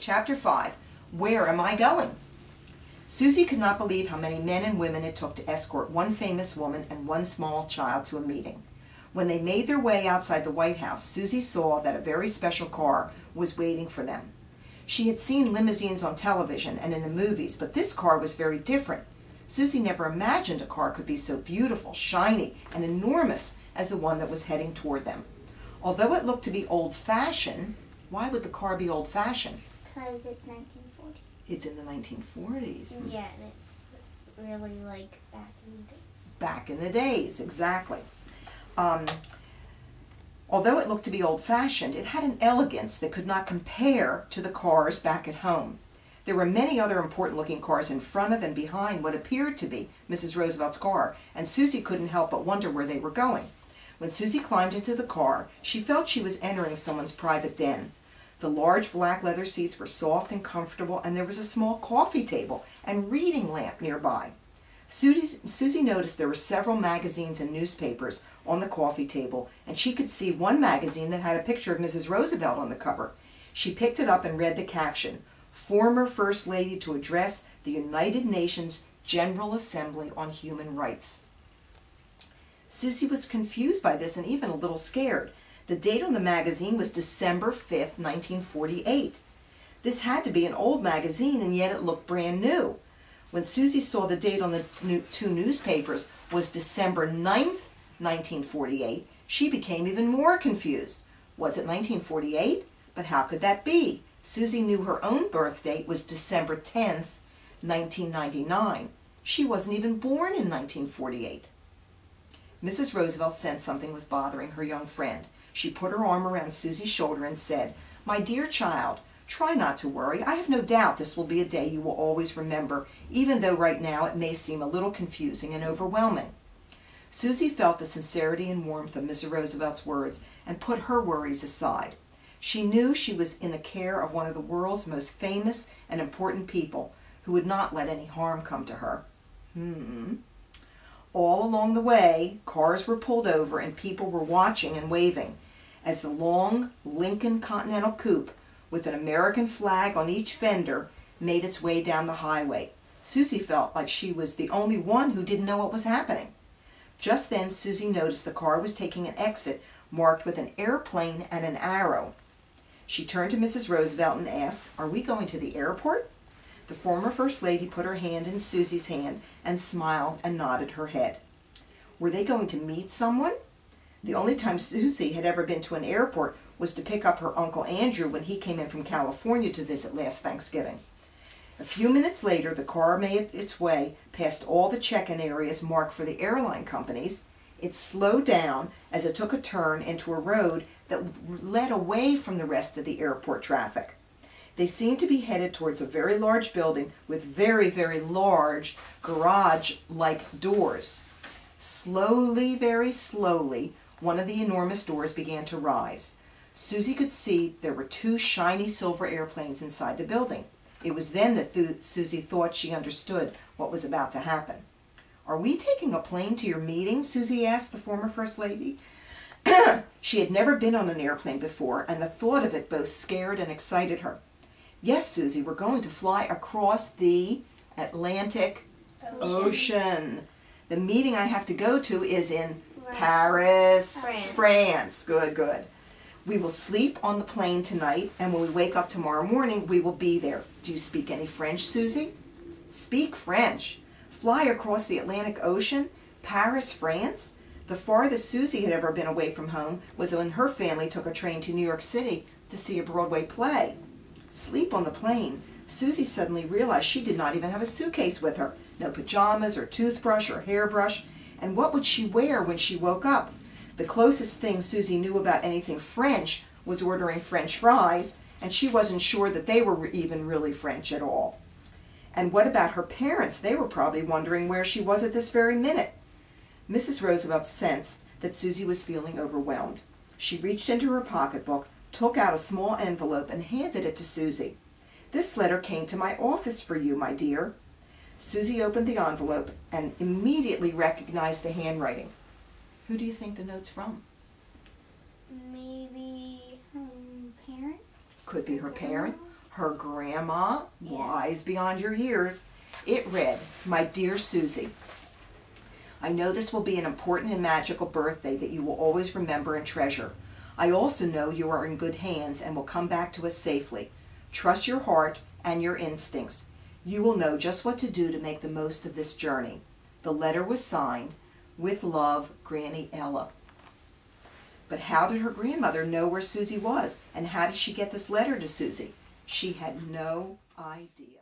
Chapter 5 Where Am I Going? Susie could not believe how many men and women it took to escort one famous woman and one small child to a meeting. When they made their way outside the White House, Susie saw that a very special car was waiting for them. She had seen limousines on television and in the movies, but this car was very different. Susie never imagined a car could be so beautiful, shiny, and enormous as the one that was heading toward them. Although it looked to be old-fashioned, why would the car be old-fashioned? Because it's 1940. It's in the 1940s. Yeah, and it's really like back in the days. Back in the days, exactly. Um, although it looked to be old-fashioned, it had an elegance that could not compare to the cars back at home. There were many other important-looking cars in front of and behind what appeared to be Mrs. Roosevelt's car, and Susie couldn't help but wonder where they were going. When Susie climbed into the car, she felt she was entering someone's private den. The large black leather seats were soft and comfortable, and there was a small coffee table and reading lamp nearby. Susie, noticed there were several magazines and newspapers on the coffee table, and she could see one magazine that had a picture of Mrs. Roosevelt on the cover. She picked it up and read the caption, Former First Lady to Address the United Nations General Assembly on Human Rights. Susie was confused by this and even a little scared. The date on the magazine was December 5th, 1948. This had to be an old magazine and yet it looked brand new. When Susie saw the date on the two newspapers was December 9th, 1948, she became even more confused. Was it 1948? But how could that be? Susie knew her own birth date was December 10th, 1999. She wasn't even born in 1948. Mrs. Roosevelt sensed something was bothering her young friend. She put her arm around Susie's shoulder and said, My dear child, try not to worry. I have no doubt this will be a day you will always remember, even though right now it may seem a little confusing and overwhelming. Susie felt the sincerity and warmth of Mrs. Roosevelt's words and put her worries aside. She knew she was in the care of one of the world's most famous and important people who would not let any harm come to her. Hmm. All along the way, cars were pulled over and people were watching and waving as the long Lincoln Continental Coupe with an American flag on each fender made its way down the highway. Susie felt like she was the only one who didn't know what was happening. Just then, Susie noticed the car was taking an exit marked with an airplane and an arrow. She turned to Mrs. Roosevelt and asked, Are we going to the airport? The former First Lady put her hand in Susie's hand and smiled and nodded her head. Were they going to meet someone? The only time Susie had ever been to an airport was to pick up her Uncle Andrew when he came in from California to visit last Thanksgiving. A few minutes later, the car made its way past all the check-in areas marked for the airline companies. It slowed down as it took a turn into a road that led away from the rest of the airport traffic. They seemed to be headed towards a very large building with very, very large garage-like doors. Slowly, very slowly, one of the enormous doors began to rise. Susie could see there were two shiny silver airplanes inside the building. It was then that th Susie thought she understood what was about to happen. Are we taking a plane to your meeting? Susie asked the former First Lady. she had never been on an airplane before, and the thought of it both scared and excited her. Yes, Susie, we're going to fly across the Atlantic Ocean. Ocean. The meeting I have to go to is in Paris, France. France. Good, good. We will sleep on the plane tonight, and when we wake up tomorrow morning, we will be there. Do you speak any French, Susie? Speak French. Fly across the Atlantic Ocean? Paris, France? The farthest Susie had ever been away from home was when her family took a train to New York City to see a Broadway play. Sleep on the plane. Susie suddenly realized she did not even have a suitcase with her. No pajamas or toothbrush or hairbrush. And what would she wear when she woke up? The closest thing Susie knew about anything French was ordering French fries, and she wasn't sure that they were even really French at all. And what about her parents? They were probably wondering where she was at this very minute. Mrs. Roosevelt sensed that Susie was feeling overwhelmed. She reached into her pocketbook, took out a small envelope and handed it to Susie. This letter came to my office for you, my dear. Susie opened the envelope and immediately recognized the handwriting. Who do you think the note's from? Maybe her parent? Could be her parent, her grandma, Yeah. wise beyond your years. It read, My dear Susie, I know this will be an important and magical birthday that you will always remember and treasure. I also know you are in good hands and will come back to us safely. Trust your heart and your instincts. You will know just what to do to make the most of this journey. The letter was signed, With love, Granny Ella. But how did her grandmother know where Susie was, and how did she get this letter to Susie? She had no idea.